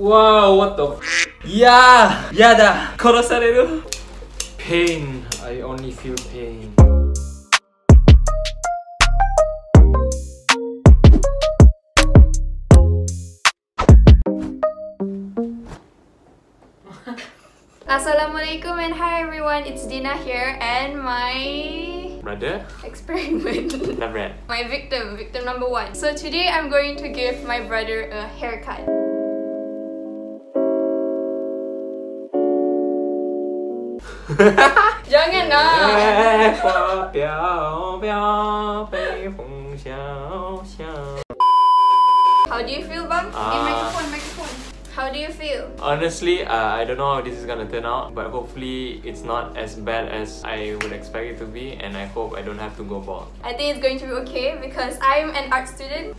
Wow, what the f- Yeah! Yada! Korosareru! Pain. I only feel pain. Assalamualaikum and hi everyone, it's Dina here and my Brother? experiment. Not red. my victim, victim number one. So today I'm going to give my brother a haircut. Jangan. How do you feel, Bang? Ah. Uh, hey, microphone, microphone. How do you feel? Honestly, uh, I don't know how this is gonna turn out, but hopefully it's not as bad as I would expect it to be, and I hope I don't have to go bald. I think it's going to be okay because I'm an art student.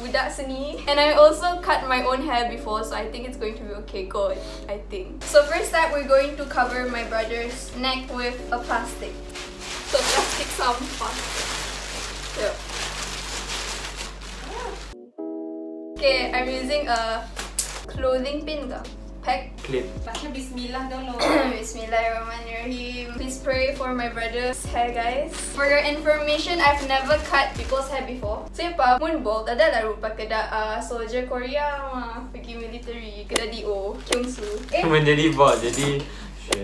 Budak seni And I also cut my own hair before so I think it's going to be okay. Good I think. So first step we're going to cover my brother's neck with a plastic. So plastic sampah Yep. Okay, I'm using a clothing pin? Pack Clip. Baca bismillah dulu. Bismillahirrahmanirrahim. Please pray for my brother's hair, guys. For your information, I've never cut people's hair before. So, pa, moonbolt, ada lah rupa kedak uh, soldier Korea mah pergi military, kedak DO, Kyungsu. Eh, menjadi bald, jadi 雪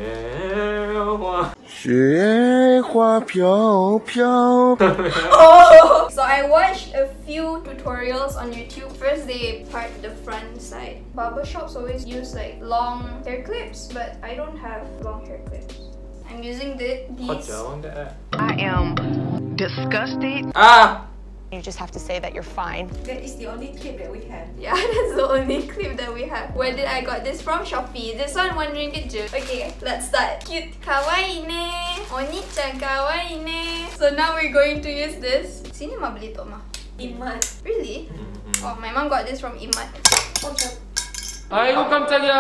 花。雪花飘飘。 oh! So I watched a few tutorials on YouTube. First, they part the front side. Barbershops always use like long hair clips, but I don't have long hair clips. I'm using the, Kau these. jauh tak? I am disgusted. Ah! You just have to say that you're fine. That is the only clip that we have. Yeah, that's the only clip that we have. Where did I got this from? Shopee. This one one ringgit je. Okay, let's start. Cute, kawaii ne. Oni-chan kawaii ne. So now we're going to use this. Sini mah beli tu mah. Iman. Really? Mhm. Oh, my mom got this from Imat. Hai hukam saja.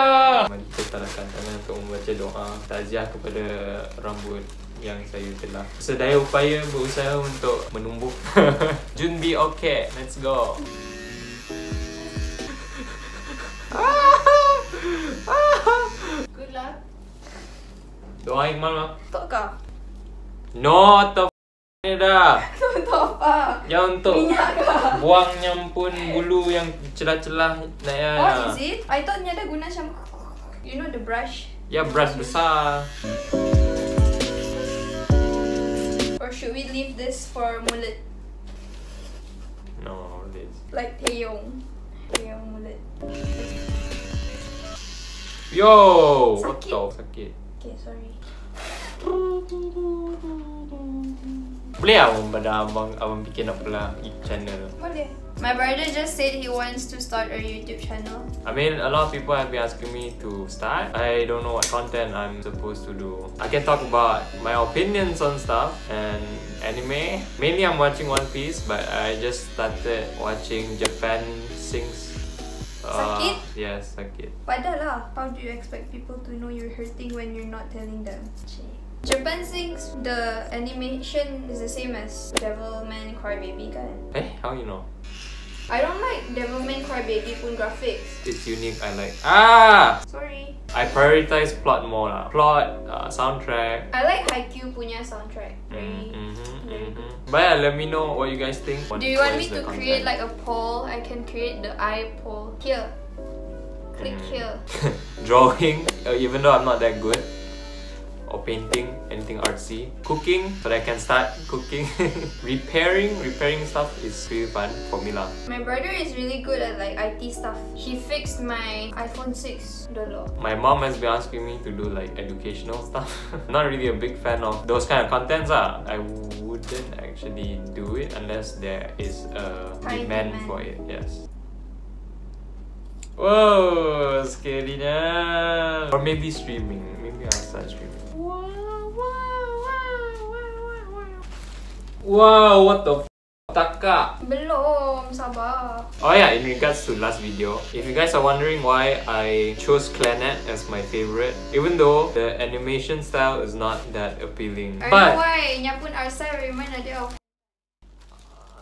Mari kita talakkan tangan untuk membaca doa taziah kepada rambut yang saya telah sedaya upaya berusaha untuk menumbuh. Jun be okay. Let's go. Good luck. Doa Iqmal mah. Tok kah? No, f- ni dah. Tok apa? Yang untuk Minyak kah? buang nyampun bulu yang celah-celah nak ya. Oh, is it? I thought ni ada guna macam You know the brush? Ya brush besar. Or should we leave this for mulut? No, this. Like Taeyong. Taeyong mulut. Yo, what the sakit. Okay, sorry. Boleh pada abang abang bikin apa lah channel. Boleh. My brother just said he wants to start a YouTube channel. I mean, a lot of people have been asking me to start. I don't know what content I'm supposed to do. I can talk about my opinions on stuff and anime. Mainly, I'm watching One Piece, but I just started watching Japan Sinks. Uh, sakit? Yes, sakit. Padahal lah, how do you expect people to know you're hurting when you're not telling them? Japan Sinks, the animation is the same as Devilman Crybaby kan? Eh, how you know? I don't like Devilman Crybaby pun graphics. It's unique. I like. Ah, Sorry. I prioritize plot more lah. Plot, uh, soundtrack. I like Haikyuu punya soundtrack. Very, Mm-hmm, very mm-hmm. good. But yeah, let me know what you guys think. What- Do you want me to the create like a poll? I can create the eye poll. Here. Click Mm. here. Drawing, uh, even though I'm not that good. Or painting, anything artsy. Cooking, so that I can start cooking. repairing, repairing stuff is really fun for me lah. My brother is really good at like IT stuff. He fixed my iPhone 6 dulu. My mom has been asking me to do like educational stuff. not really a big fan of those kind of contents ah. I wouldn't actually do it unless there is a demand, demand. for it. Yes. Whoa, scary Or maybe streaming. Maybe I'll start streaming. Wow, wow wow wow wow wow Wow what the f- Taka? Belum, sabar. Oh yeah, in regards to last video, if you guys are wondering why I chose Clannad as my favorite, even though the animation style is not that appealing, I know but why. Nya pun Arsa remind ada of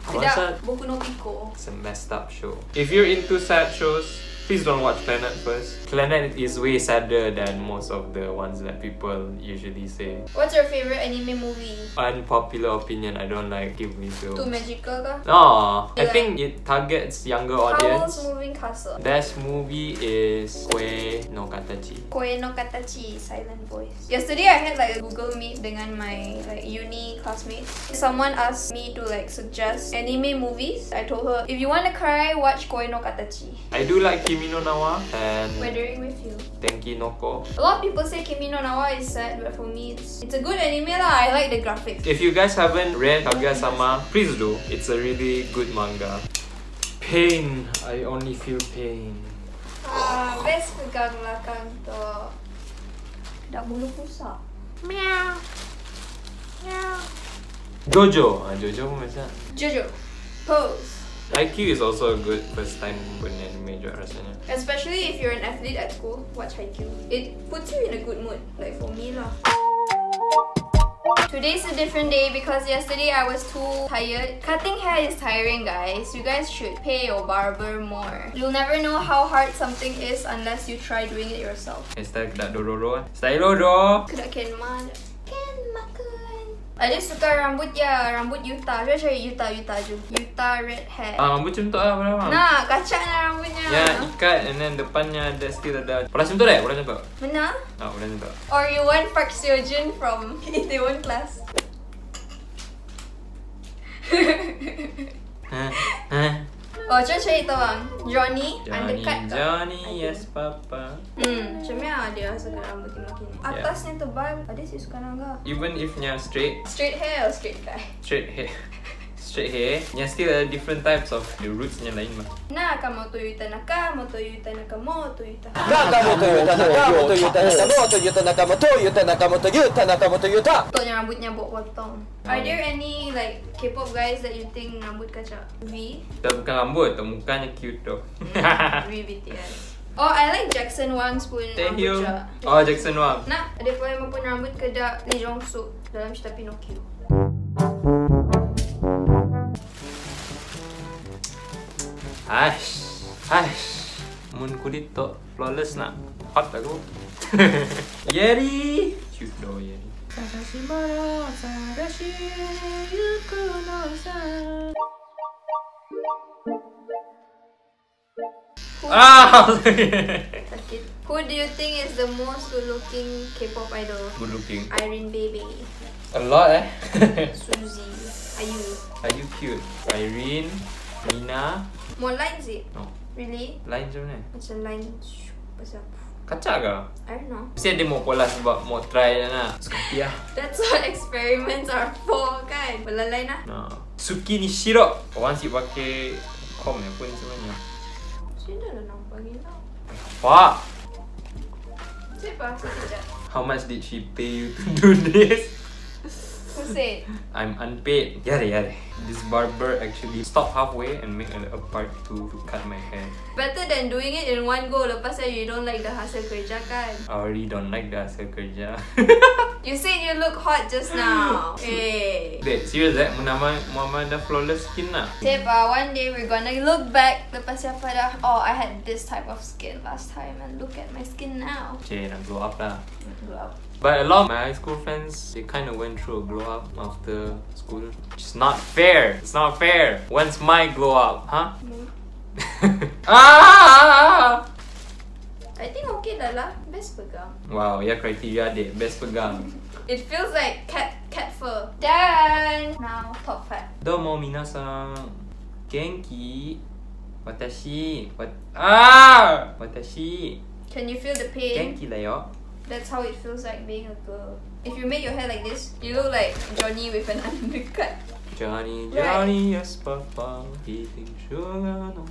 Tidak, Boku no Pico. it's a messed up show. If you're into sad shows, please don't watch Clannad first. Clannad is way sadder than most of the ones that people usually say. What's your favorite anime movie? Unpopular opinion, I don't like Ghibli Too magical kah? No, I Yeah. think it targets younger Howl's audience. Moving Castle. Best movie is Koe no Katachi. Koe no Katachi, Silent Voice. Yesterday I had like a Google Meet dengan my like uni classmates. Someone asked me to like suggest anime movies. I told her if you want to cry, watch Koe no Katachi. I do like Kimi no Na wa and Weathering with you. Tenki no Ko. A lot of people say Kimi no Na wa is sad, but for me it's it's a good anime lah. I like the graphics. If you guys haven't read Kaguya-sama, please do. It's a really good manga. Pain. I only feel pain. Ah, best pegang belakang tu. Dah bulu pusat. Meow. Meow. Jojo. Ah, Jojo pun macam. Jojo. Pose. Haikyuu is also a good first time pun anime juga rasanya. Especially if you're an athlete at school, watch Haikyuu. It puts you in a good mood, like for me lah. Today's a different day because yesterday I was too tired. Cutting hair is tiring guys. You guys should pay your barber more. You'll never know how hard something is unless you try doing it yourself. Eh. Style kedak dororo. Style dodo. Kedak. Ada suka rambut ya, rambut Yuta. Cuba cari Yuta, Yuta je. Yuta red hair. Ah, rambut tu lah pada. Nah, kacak nak rambutnya. Ya, ikat and then depannya ada still ada. Pernah macam tu macam tu. Mana? Ah, macam tu. Or you want Park Seo Joon from Itaewon Class? Oh, cuba cari tahu bang. Johnny, Johnny, undercut ke? Johnny, yes papa. Hmm, macam mana dia suka rambut dia makin ni? Atasnya tebal, ada sih suka naga. Even if nya straight, Straight hair or straight guy? straight hair, straight hair, nya still ada different types of the roots nya lain mah. Naka moto yuta naka, moto yuta naka, moto yuta. Nakamoto Yuta Nakamoto Yuta Nakamoto Yuta Nakamoto Yuta Nakamoto Yuta Nakamoto Yuta Untuknya rambutnya buat potong. Are there any like K-pop guys that you think rambut kacak? V? Tak bukan rambut, tu mukanya cute tu. V BTS. Oh, I like Jackson Wang's pun rambut Taehyung. kacak. Oh, Jackson Wang. Nak, ada pun yang pun rambut kedak Lee Jong Suk dalam cerita Pinocchio. Aish, aish. Mun kulit tu flawless nak. Hot aku. Yeri. Cute doh Yeri. Ah! Sakit. Who do you think is the most good-looking K-pop idol? Good looking. Irene Baby, A lot eh. Suzy, Ayu. Are you cute? Irene, Nina. More lines it? No. Really? Lain macam mana? Macam line pasal Kacak ke? I don't know. Mesti ada mau pola sebab mau try je nak. Sekali lah. That's what experiments are for kan? Belalai lah. Nah. Suki ni Shiro. Orang si pakai kom ya pun sebenarnya. Sini dah nampak ni tau. Fuck. Siapa? Sekejap. How much did she pay you to do this? Who said? I'm unpaid. Yare yare. This barber actually stop halfway and make a, a part to, to cut my hair. Better than doing it in one go. Lepas tu you don't like the hasil kerja kan? I already don't like the hasil kerja. You said you look hot just now. hey. Dek, serious eh? Munama Muhammad ada flawless skin lah. Tiba, one day we're gonna look back lepas siapa dah Oh, I had this type of skin last time and look at my skin now. Cik, nak glow up lah. Glow up. But a lot of my high school friends, they kind of went through a glow up after school. It's not fair. It's not fair. When's my glow up, huh? ah! I think okay dah lah. Best pegang. Wow, ya kriteria dek. Best pegang. It feels like cat cat fur. Done. Now top part. Domo minasan. Genki. Watashi. Wat ah! Watashi. Can you feel the pain? Genki da yo. That's how it feels like being a girl. If you make your hair like this, you look like Johnny with an undercut. Johnny, Right. Johnny, yes, papa. Eating sugar, no.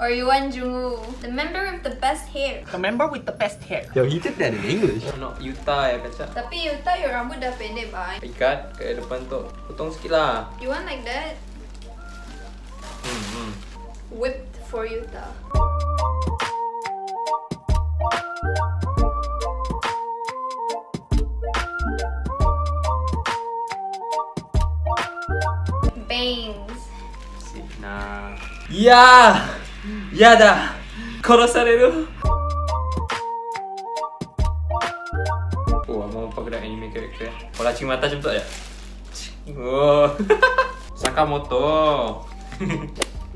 Or you want Jungwoo, the member with the best hair. Remember with the best hair Yo, he did that in English No, Yuta ya kacak. Tapi Yuta, your rambut dah pendek, bye. Ikat ke depan tu. Potong sikit lah. You want like that? Hmm, hmm. Whipped for Yuta. Bangs. Sip na. Ya! Ya dah! 殺される Oh, abang lupa gerak anime character Bola cing mata macam tu aja Oh Sakamoto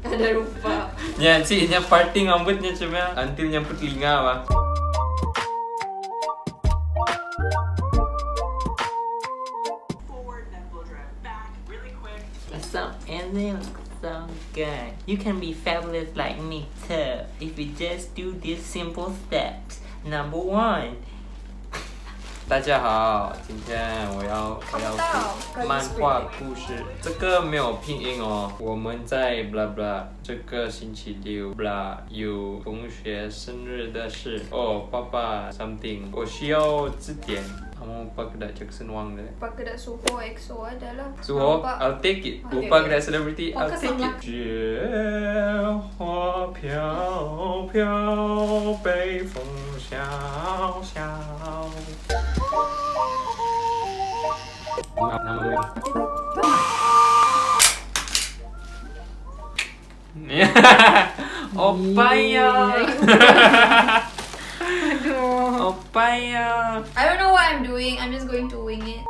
Ada lupa. Nya si nya parting rambutnya cuma until nyampe telinga apa. You can be fabulous like me too if you just do these simple steps. Number one, 大家好，今天我要我要读漫画故事，这个没有拼音哦。我们在 blah blah 这个星期六 blah 有同学生日的事哦，爸爸 something 我需要字典。Kamu lupa kedak Jackson Wang deh. Pak kedak suho EXO adalah. So Nampak. I'll take it. Okay, Lupa okay. kedak celebrity, I'll Focus take on it. 雪花飘飘，北风萧萧。Opaya. Opaya. I don't know what I'm doing. I'm just going to wing it.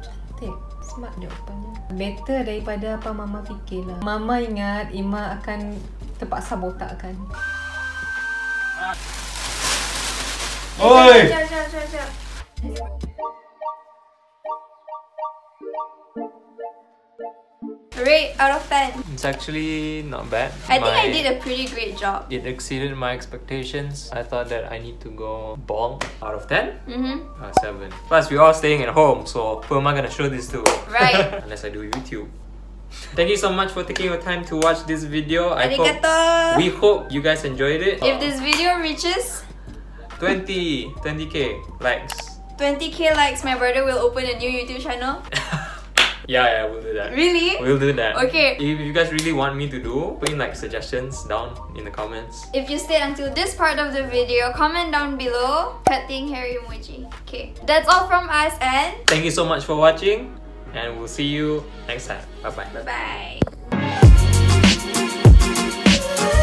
Cantik. Smart jawapannya. Better daripada apa Mama fikir lah. Mama ingat Ima akan terpaksa botakkan. Oi. Siap, siap, siap, Rate out of 10. It's actually not bad. I think I did a pretty great job. It exceeded my expectations. I thought that I need to go ball out of 10. Mm-hmm. Uh, 7. Plus, we're all staying at home, so who am I gonna show this to? Right. Unless I do YouTube. Thank you so much for taking your time to watch this video. I hope, we hope you guys enjoyed it. If this video reaches 20, 20k likes. 20k likes, my brother will open a new YouTube channel. Yeah, yeah, we'll do that. Really? We'll do that. Okay. If you guys really want me to do, put in like suggestions down in the comments. If you stayed until this part of the video, comment down below. Cutting hair emoji. Okay. That's all from us and Thank you so much for watching, and we'll see you next time. Bye bye. bye bye.